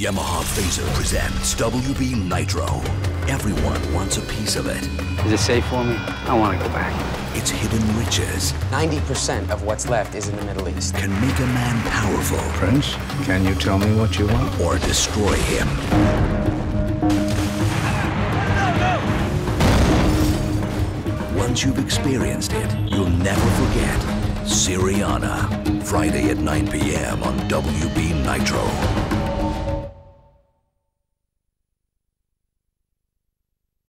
Yamaha Fazer presents WB Nitro. Everyone wants a piece of it. Is it safe for me? I want to go back. Its hidden riches 90% of what's left is in the Middle East. can make a man powerful Prince, can you tell me what you want? or destroy him. Once you've experienced it, you'll never forget Syriana. Friday at 9 p.m. on WB Nitro.